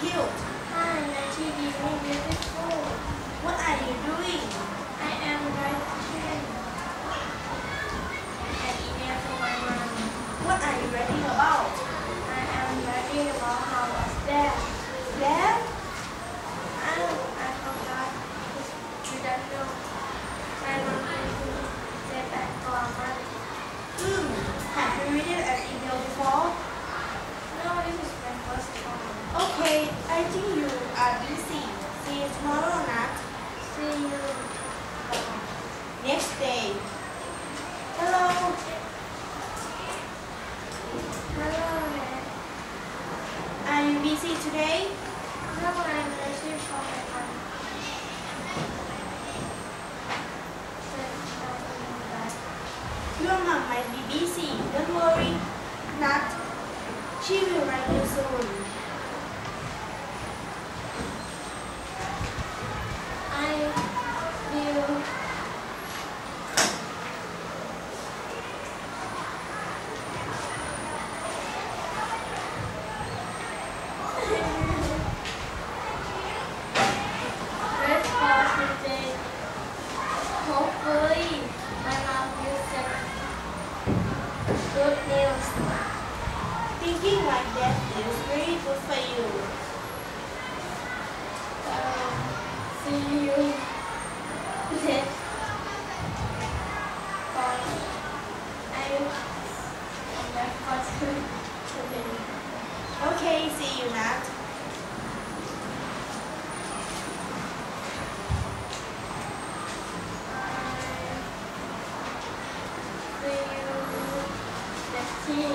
cute. Hi, nice to meet you. Beautiful. What are you doing? I am writing an email to my mom. What are you writing about? I am writing about how was there. Dad? I I forgot that mom told me say back to our mom. Hmm. Have you written an email before? No, this is my first time. I think you are busy. See you tomorrow, night. See you. Next day. Hello. Hello. Are you busy today? No, I'm waiting for my back. Your mom might be busy. Don't worry. Not. She will write you soon. I will. Let's pause today. Hopefully, my mom will send good news. Thinking like that is very good for you. Um, see you next time. I back for today. Okay, see you, Nat. Next two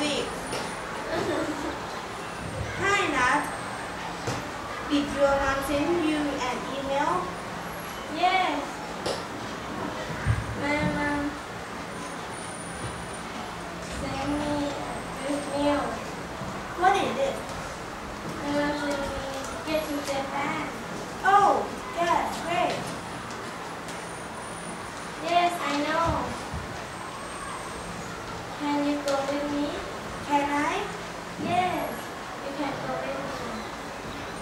weeks. Hi, Nat. Did your mom send you an email? Yes. My mom sent me a good meal. What is it? My mom sent me get to Japan. Oh, that's great. Yes, I know. Can you go with me? Can I? Yes, you can go with me.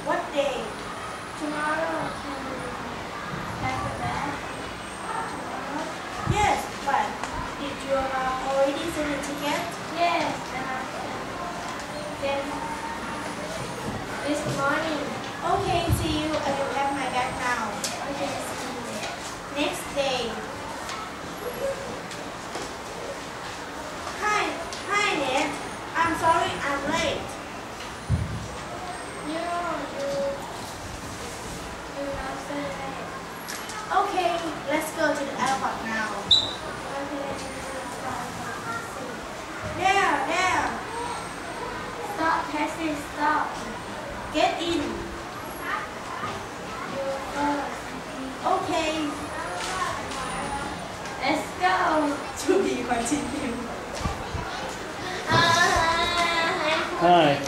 What day? Tomorrow, can you pack a bag? Tomorrow? Yes, but did your mom already ticket? Yes, and I can. Then this morning. Okay, see you. I will pack my bag now. Okay, see you. Next day. Hi, hi, Ned. I'm sorry I'm late. You you, you not say that. Okay, let's go to the airport now. Okay, There, there. Stop, stop. Get in. Okay. Let's go. To be continued. Hi,